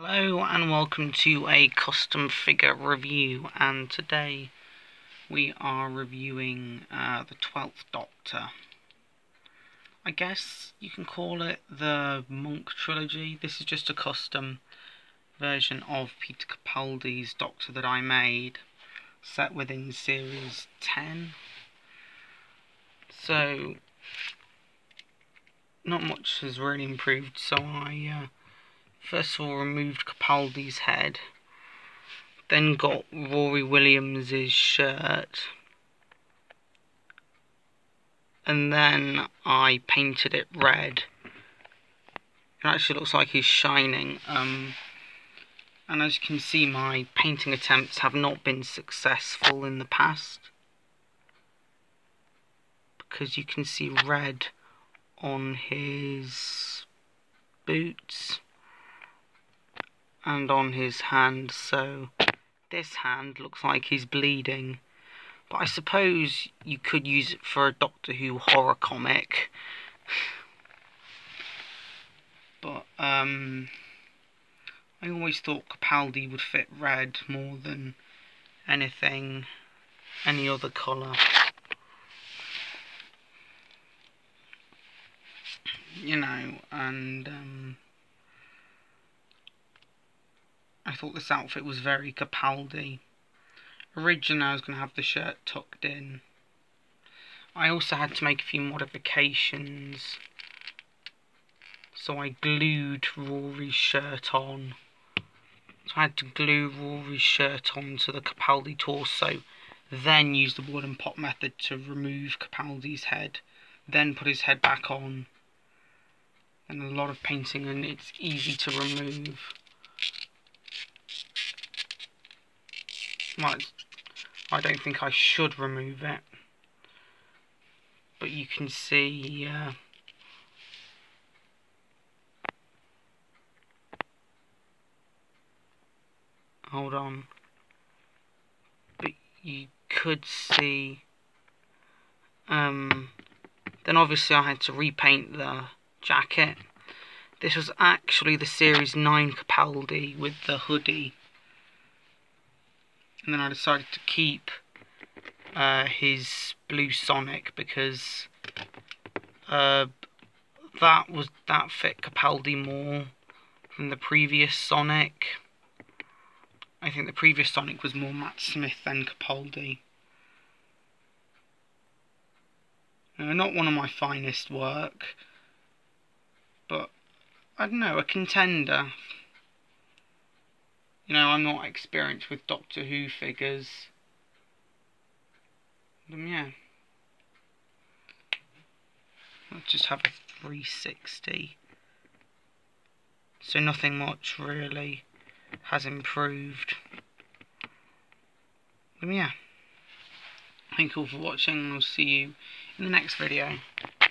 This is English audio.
Hello and welcome to a custom figure review and today we are reviewing uh, the 12th Doctor. I guess you can call it the Monk Trilogy. This is just a custom version of Peter Capaldi's Doctor that I made set within series 10. So not much has really improved so I uh, first of all removed Capaldi's head, then got Rory Williams's shirt, and then I painted it red. It actually looks like he's shining. Um, and as you can see, my painting attempts have not been successful in the past. Because you can see red on his boots and on his hand, so this hand looks like he's bleeding. But I suppose you could use it for a Doctor Who horror comic. but, um, I always thought Capaldi would fit red more than anything, any other colour. You know, and, um, I thought this outfit was very Capaldi. Originally I was going to have the shirt tucked in. I also had to make a few modifications. So I glued Rory's shirt on. So I had to glue Rory's shirt onto the Capaldi torso. Then use the wooden pop method to remove Capaldi's head. Then put his head back on. And a lot of painting and it's easy to remove. I don't think I should remove it. But you can see... Uh, hold on. But you could see... Um, then obviously I had to repaint the jacket. This was actually the Series 9 Capaldi with the hoodie and then I decided to keep uh, his blue Sonic because uh, that was that fit Capaldi more than the previous Sonic. I think the previous Sonic was more Matt Smith than Capaldi. Not one of my finest work, but I don't know, a contender you know, I'm not experienced with Doctor Who figures. Um, yeah. I'll just have a 360. So nothing much really has improved. Um, yeah. Thank you all for watching. I'll see you in the next video.